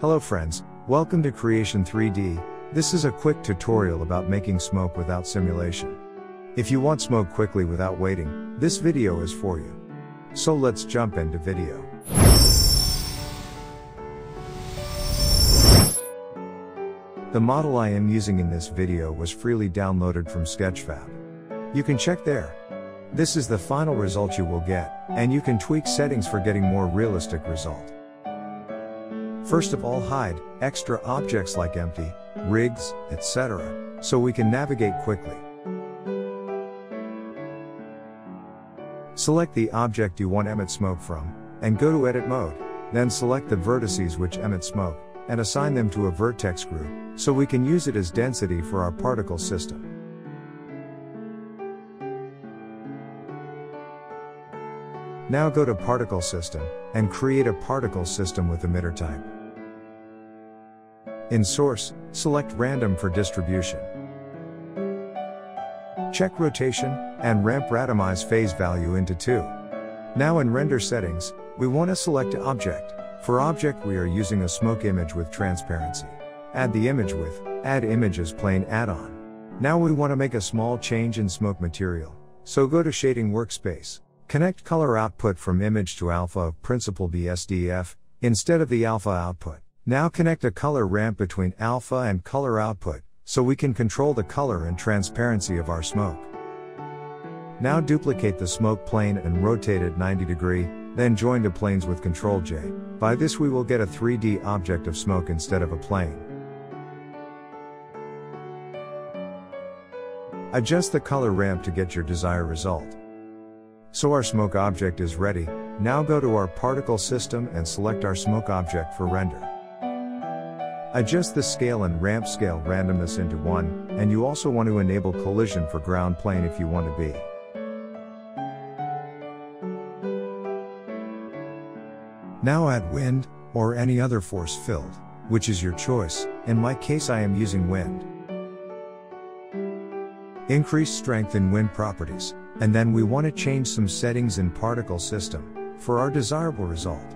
Hello friends, welcome to Kreation 3D. This is a quick tutorial about making smoke without simulation. If you want smoke quickly without waiting, this video is for you. So let's jump into video. The model I am using in this video was freely downloaded from Sketchfab. You can check there. This is the final result you will get, and you can tweak settings for getting more realistic result. First of all hide extra objects like empty, rigs, etc., so we can navigate quickly. Select the object you want emit smoke from, and go to edit mode, then select the vertices which emit smoke, and assign them to a vertex group, so we can use it as density for our particle system. Now go to particle system, and create a particle system with emitter type. In source, select random for distribution. Check rotation, and ramp randomize phase value into 2. Now in render settings, we want to select object. For object we are using a smoke image with transparency. Add the image with, add image as plane add-on. Now we want to make a small change in smoke material. So go to shading workspace. Connect color output from image to alpha of principal BSDF, instead of the alpha output. Now connect a color ramp between alpha and color output, so we can control the color and transparency of our smoke. Now duplicate the smoke plane and rotate it 90 degree, then join the planes with Ctrl J. By this we will get a 3D object of smoke instead of a plane. Adjust the color ramp to get your desired result. So our smoke object is ready, now go to our particle system and select our smoke object for render. Adjust the scale and ramp scale randomness into 1, and you also want to enable collision for ground plane if you want to be. Now add wind, or any other force field, which is your choice, in my case I am using wind. Increase strength in wind properties, and then we want to change some settings in particle system, for our desirable result.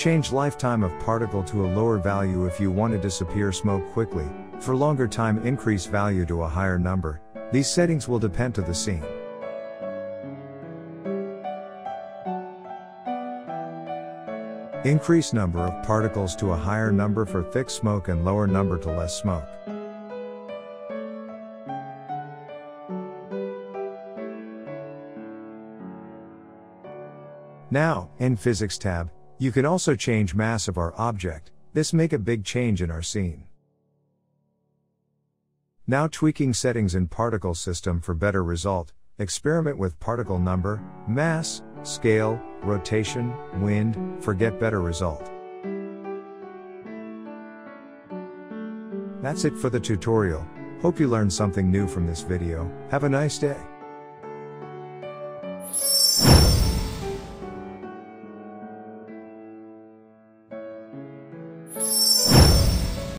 Change lifetime of particle to a lower value if you want to disappear smoke quickly, for longer time increase value to a higher number, these settings will depend to the scene. Increase number of particles to a higher number for thick smoke and lower number to less smoke. Now, in Physics tab, you can also change mass of our object, this make a big change in our scene. Now tweaking settings in particle system for better result, experiment with particle number, mass, scale, rotation, wind, for get better result. That's it for the tutorial, hope you learned something new from this video, have a nice day.